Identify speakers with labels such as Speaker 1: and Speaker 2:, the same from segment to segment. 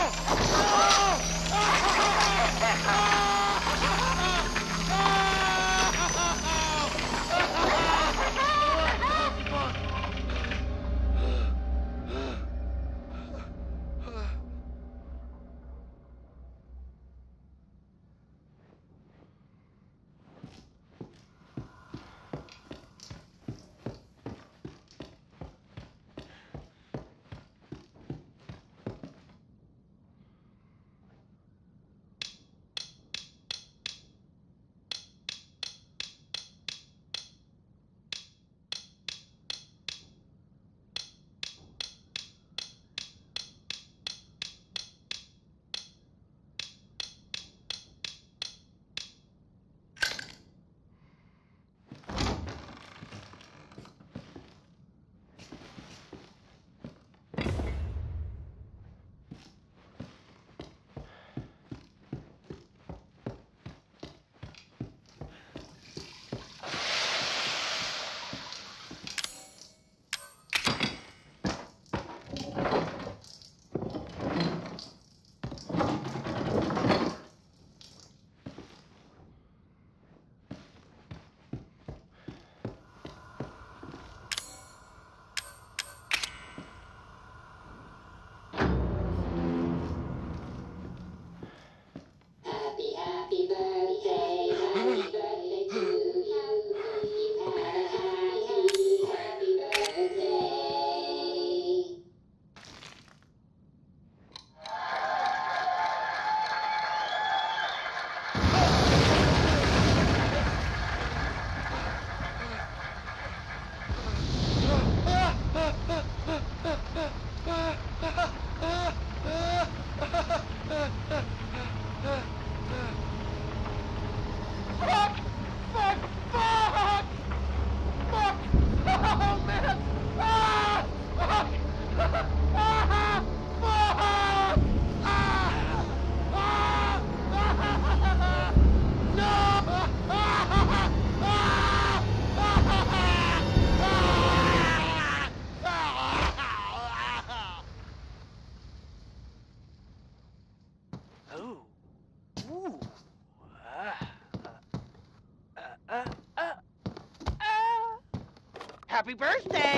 Speaker 1: Oh! Birthday!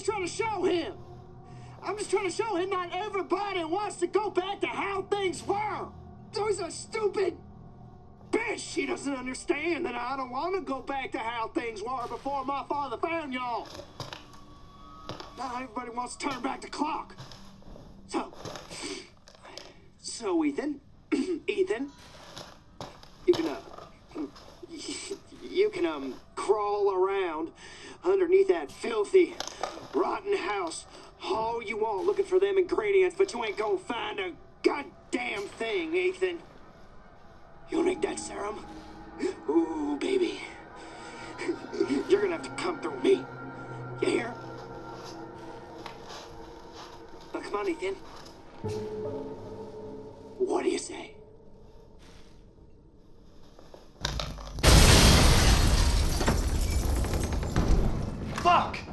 Speaker 1: Just trying to show him. I'm just trying to show him not everybody wants to go back to how things were. Those are stupid. Bitch, she doesn't understand that I don't want to go back to how things were before my father found y'all. Not everybody wants to turn back the clock. So, so Ethan, Ethan, you can, uh, you can, um, crawl around underneath that filthy, rotten house all you want looking for them ingredients, but you ain't gonna find a goddamn thing, Ethan. You'll need that serum? Ooh, baby. You're gonna have to come through me. You hear? Now, come on, Ethan. What do you say?
Speaker 2: Fuck!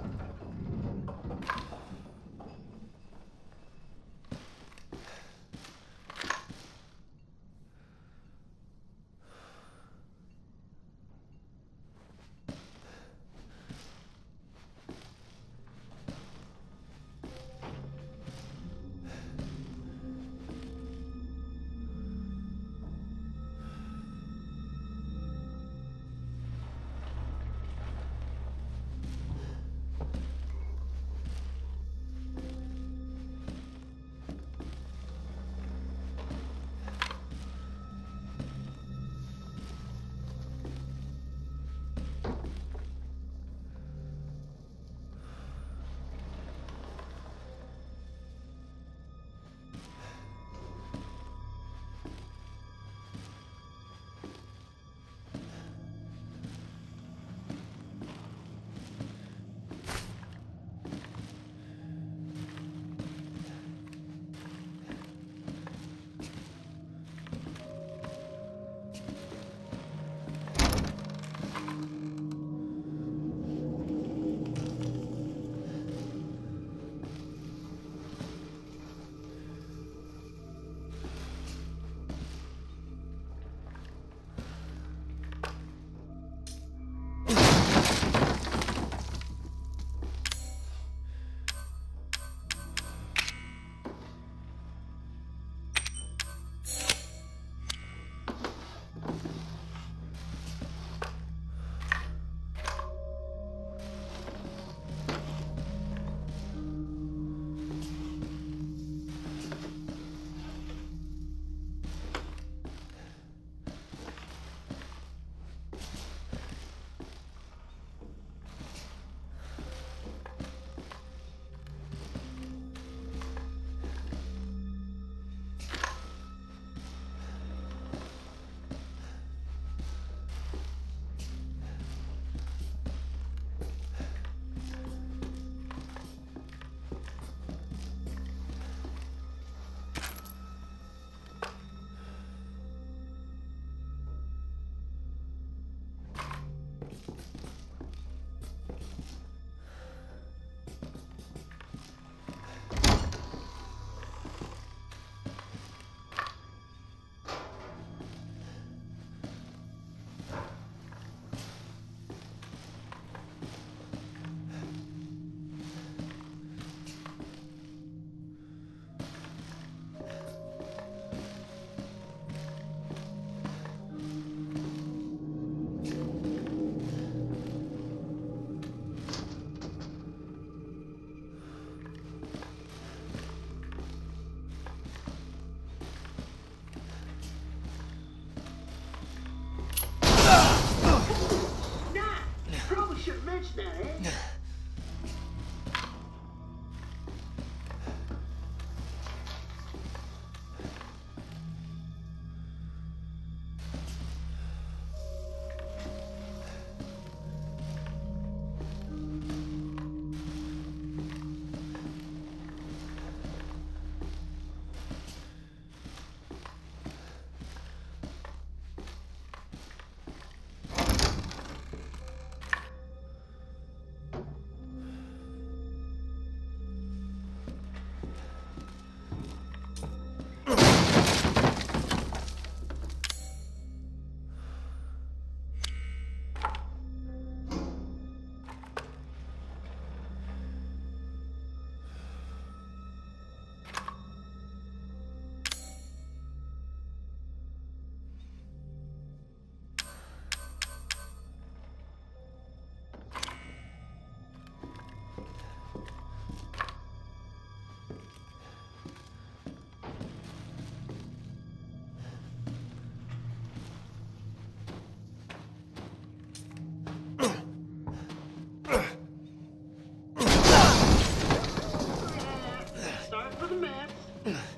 Speaker 2: Ugh.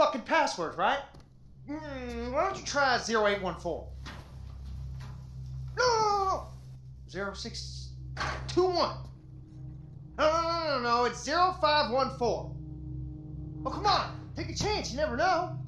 Speaker 2: Fucking password, right? Mm, why don't you try 0814? No, no, no, no. 0621. No, no, no, no, no. It's 0514. Oh, come on. Take a chance. You never know.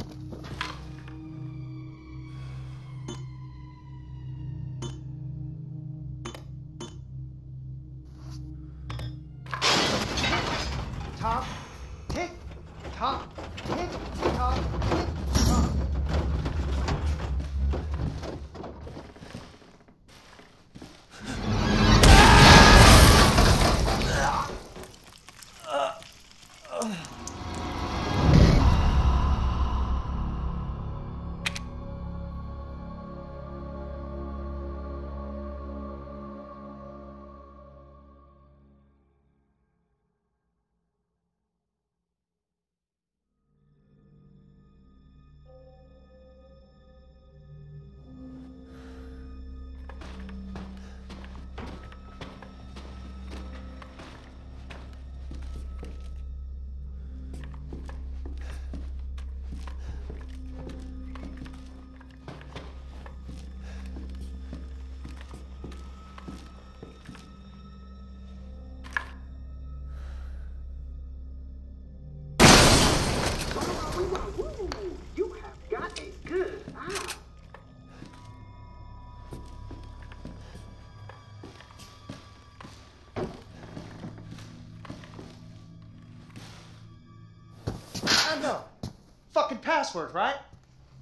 Speaker 2: Password, right?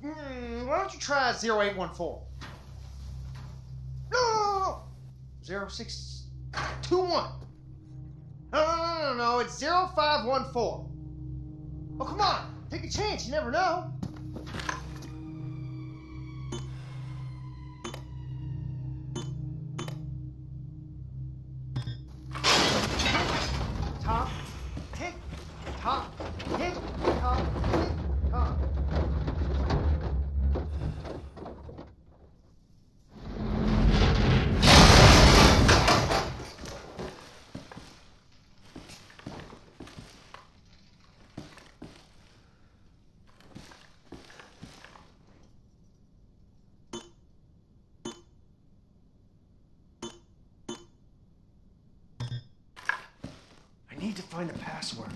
Speaker 2: Mm, why don't you try 0814? No, no, no, no. 0621. No, no, no, no, no. It's 0514. Oh, come on. Take a chance. You never know. Find the password.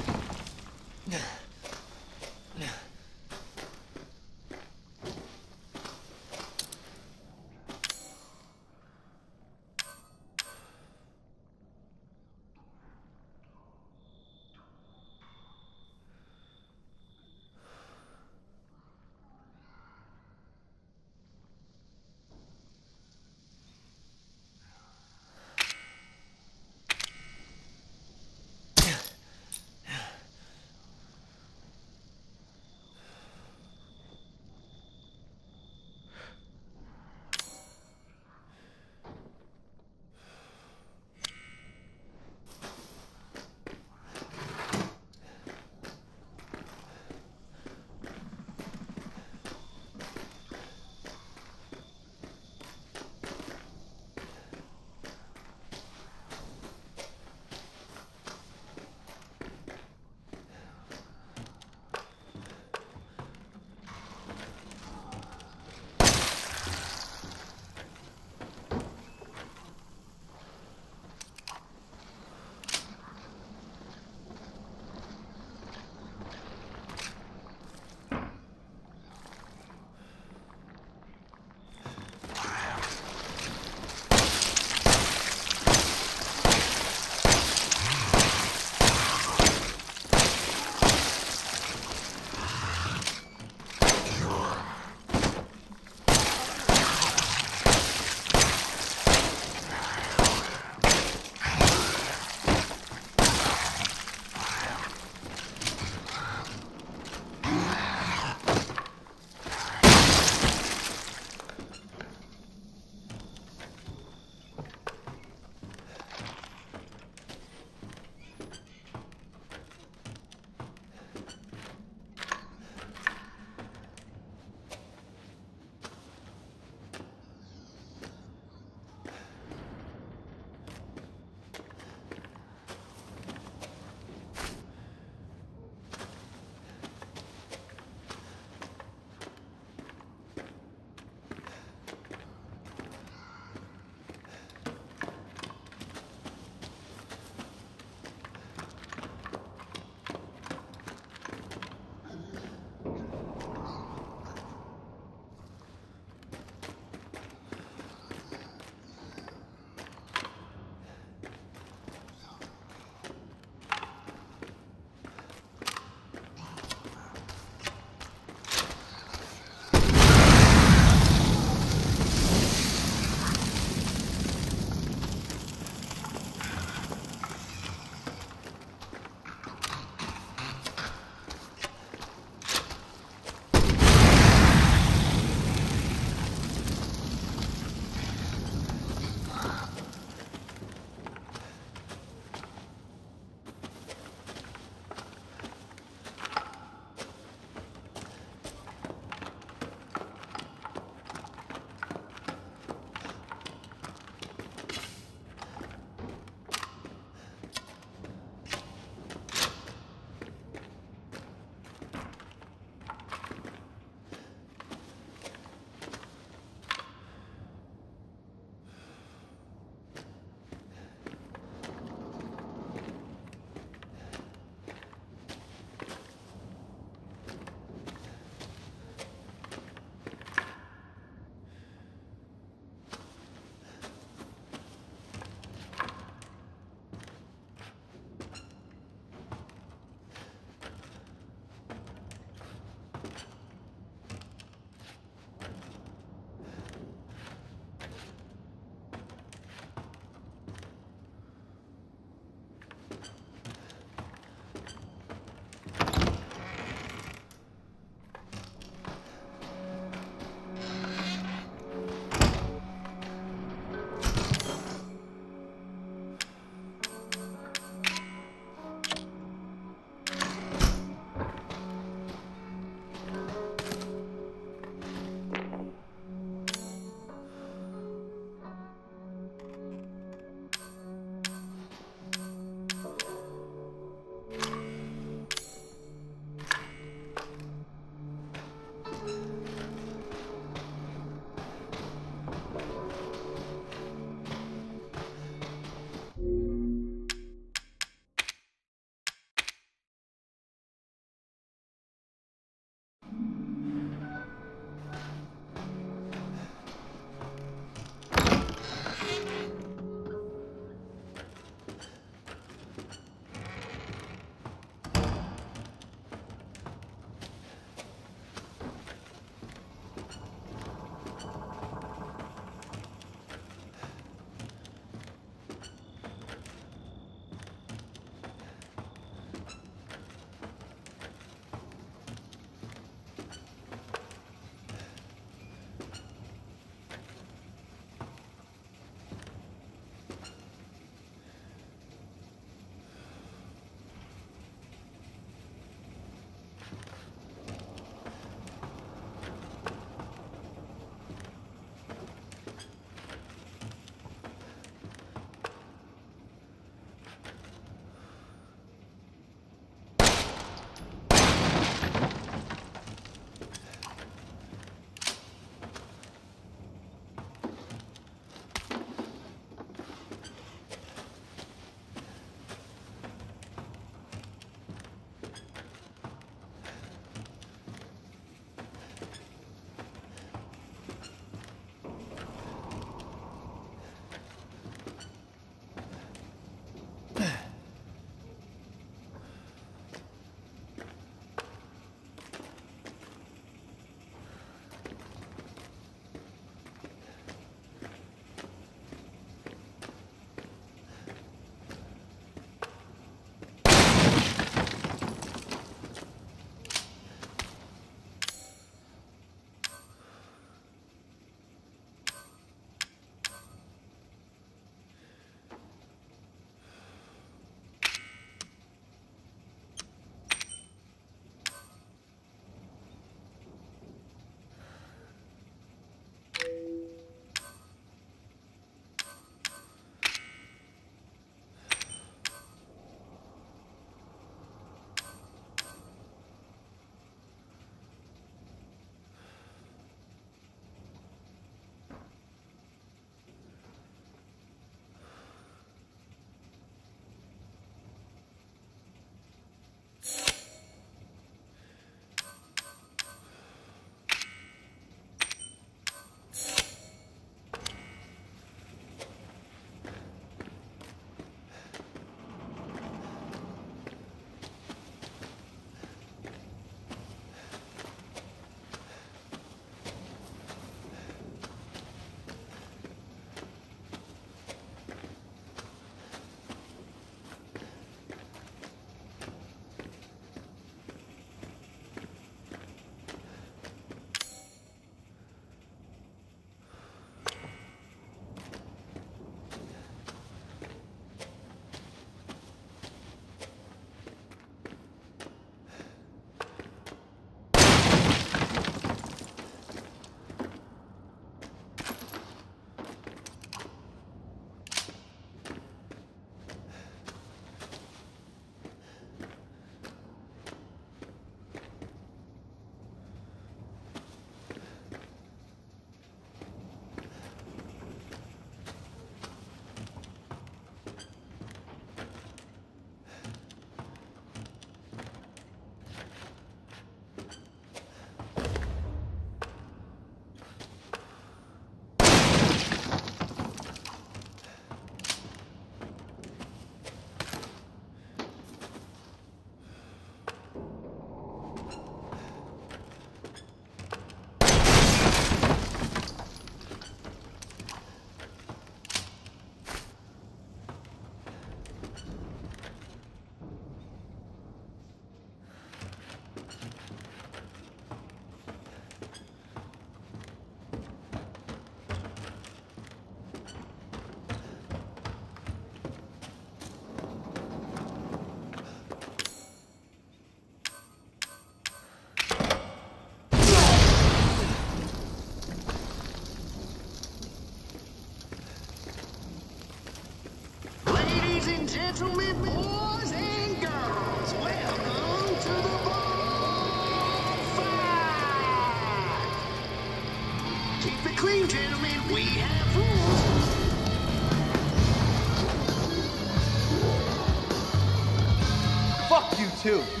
Speaker 2: Fuck